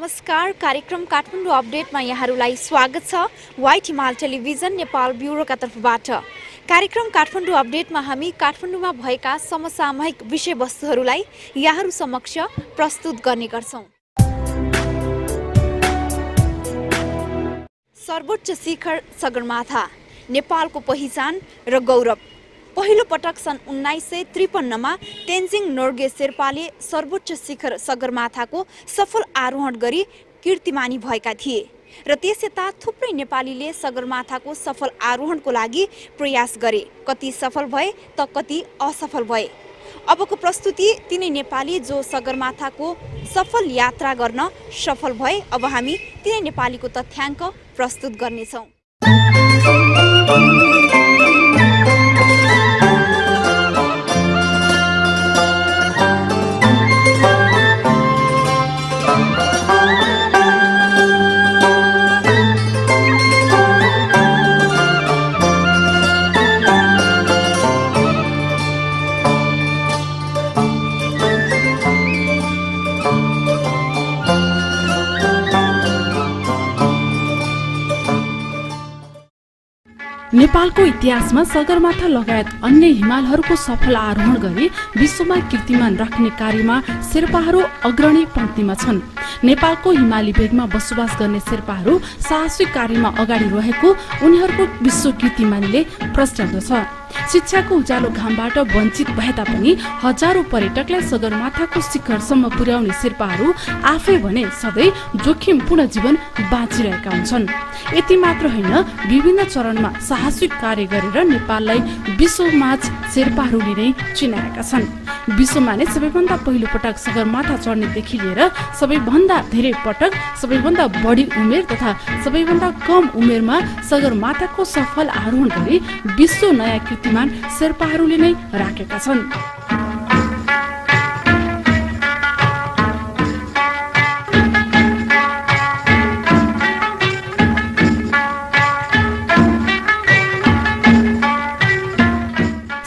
नमस्कार कार्यक्रम काठमाडौँ अपडेटमा यहाँहरूलाई स्वागत छ। वाइट हिमाल टेलिभिजन नेपाल ब्युरोका तर्फबाट। कार्यक्रम काठमाडौँ अपडेटमा हामी काठमाडौँमा भएका समसामयिक विषयवस्तुहरूलाई यहाँहरू समक्ष प्रस्तुत गर्ने गर्छौँ। सर्वोच्च शिखर सगरमाथा नेपालको पहिचान र गौरव। पहिलो पटक सन् उन्नाइस सय त्रिपन्नमा तेन्जिङ नोर्गे शेर्पाले सर्वोच्च शिखर सगरमाथाको सफल आरोहण गरी कीर्तिमानी भएका थिए र त्यस यता थुप्रै नेपालीले सगरमाथाको सफल आरोहणको लागि प्रयास गरे। कति सफल भए त कति असफल भए। अबको प्रस्तुति तिनै नेपाली जो सगरमाथाको सफल यात्रा गर्न सफल भए अब हामी तिनै नेपालीको तथ्याङ्क प्रस्तुत गर्नेछौँ। नेपालको इतिहासमा सगरमाथा लगायत अन्य हिमालहरूको सफल आरोहण गरी विश्वमा कीर्तिमान राख्ने कार्यमा शेर्पाहरू अग्रणी पङ्क्तिमा छन्। नेपालको हिमाली भेगमा बसोबास गर्ने शेर्पाहरू साहसिक कार्यमा अगाडि रहेको उनीहरूको विश्व कीर्तिमानले प्रस्ट्याउँदछ शिक्षाको उज्यालो घामबाट वञ्चित भए तापनि हजारौं पर्यटकलाई सगरमाथाको शिखरसम्म पुर्याउने शेर्पाहरू आफै भने सधैँ जोखिमपूर्ण जीवन बाँचिरहेका हुन्छन्। यति मात्र होइन विभिन्न चरणमा साहसिक कार्य गरेर नेपाललाई विश्वमाझ शेर्पाहरूले नै चिनाएका छन्। विश्वमा नै सबैभन्दा पहिलो पटक सगरमाथा चढ्नेदेखि लिएर सबैभन्दा धेरै पटक सबैभन्दा बढी उमेर तथा सबैभन्दा कम उमेरमा सगरमाथाको सफल आरोहण गरी विश्व नयाँ कीर्तिमान शेर्पाहरूले नै राखेका छन्।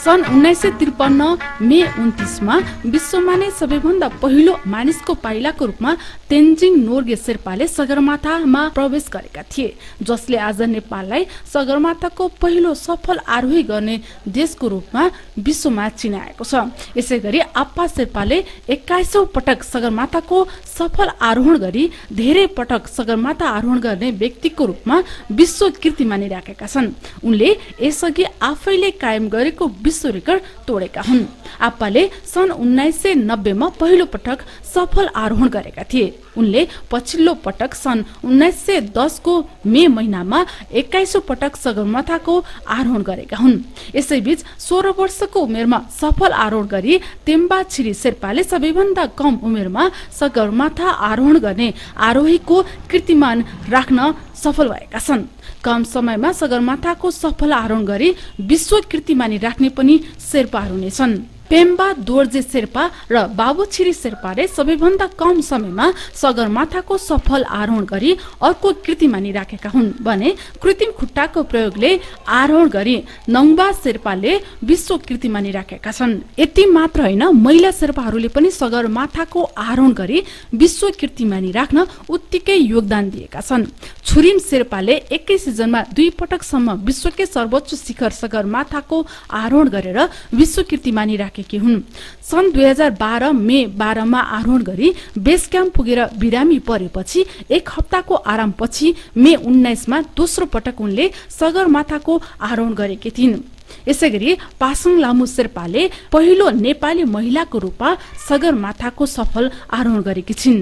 सन् उन्नाइस सय त्रिपन्न मे उन्तिसमा विश्वमा नै सबैभन्दा पहिलो मानिसको पाइलाको रूपमा तेन्जिङ नोर्गे शेर्पाले सगरमाथामा प्रवेश गरेका थिए जसले आज नेपाललाई सगरमाथाको पहिलो सफल आरोही गर्ने देशको रूपमा विश्वमा चिनाएको छ। यसै गरी आप्पा शेर्पाले एक्काइसौँ पटक सगरमाथाको सफल आरोहण गरी धेरै पटक सगरमाथा आरोहण गर्ने व्यक्तिको रूपमा विश्व कीर्ति मानिराखेका छन्। उनले यसअघि आफैले कायम गरेको विश्व रेकर्ड तोडेका हुन्। आप्पाले सन् उन्नाइस सय नब्बेमा पहिलो पटक सफल आरोहण गरेका थिए। उनले पछिल्लो पटक सन् उन्नाइस सय दसको मे महिनामा एक्काइसौँ पटक सगरमाथाको आरोहण गरेका हुन्। यसैबीच सोह्र वर्षको उमेरमा सफल आरोहण गरी तेम्बा छिरी शेर्पाले सबैभन्दा कम उमेरमा सगरमाथा आरोहण गर्ने आरोहीको कीर्तिमान राख्न सफल भएका छन्। कम समयमा सगरमाथाको सफल आरोहण गरी विश्व कीर्तिमानी राख्ने पनि शेर्पाहरू नै छन् पेम्बा दोर्जे शेर्पा र बाबु छिरी शेर्पाले सबैभन्दा कम समयमा सगरमाथाको सफल आरोहण गरी अर्को कीर्तिमानी राखेका हुन् भने कृत्रिम खुट्टाको प्रयोगले आरोहण गरी नङबा शेर्पाले विश्व कीर्तिमानी राखेका छन्। यति मात्र होइन महिला शेर्पाहरूले पनि सगरमाथाको आरोहण गरी विश्व कीर्तिमानी राख्न उत्तिकै योगदान दिएका छन्। छुरिम शेर्पाले एकै सिजनमा दुई पटकसम्म विश्वकै सर्वोच्च शिखर सगरमाथाको आरोहण गरेर विश्व कीर्तिमानी राखेकी हुन्। सन् दुई हजार बाह्र मे बाह्रमा आरोहण गरी बेस क्याम्प पुगेर बिरामी परेपछि एक हप्ताको आरामपछि मे उन्नाइसमा दोस्रो पटक उनले सगरमाथाको आरोहण गरेकी थिइन्। यसै गरी पासङ लामु शेर्पाले पहिलो नेपाली महिलाको रूपमा सगरमाथाको सफल आरोहण गरेकी छिन्।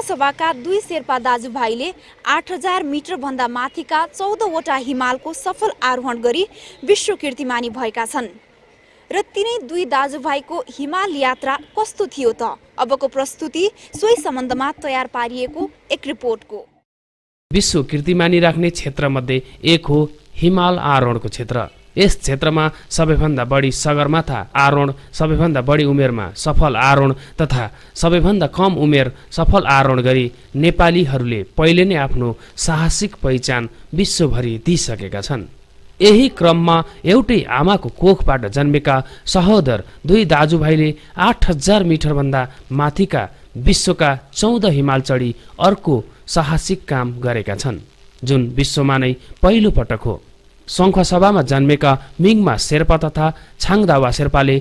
सभाका दुई शेर्पा दाजुभाइले आठ हजार मिटरभन्दा माथिका चौधवटा हिमालको सफल आरोहण गरी विश्व कीर्तिमानी भएका छन्। र तिनै दुई दाजुभाइको हिमाल यात्रा कस्तो थियो त? अबको प्रस्तुति सोही सम्बन्धमा तयार पारिएको एक रिपोर्टको। विश्व कीर्तिमानी राख्ने क्षेत्रमध्ये एक हो हिमाल आरोहणको क्षेत्र। यस क्षेत्रमा सबैभन्दा बढी सगरमाथा आरोहण सबैभन्दा बढी उमेरमा सफल आरोहण तथा सबैभन्दा कम उमेर सफल आरोहण गरी नेपालीहरूले पहिले नै आफ्नो साहसिक पहिचान विश्वभरि दिइसकेका छन्। यही क्रममा एउटै आमाको कोखबाट जन्मेका सहोदर दुई दाजुभाइले आठ हजार मिटरभन्दा माथिका विश्वका चौध हिमाल चढी अर्को साहसिक काम गरेका छन् जुन विश्वमा नै पहिलो पटक हो। शङ्खसभामा जन्मेका मिङमा शेर्पा तथा छाङदावा शेर्पाले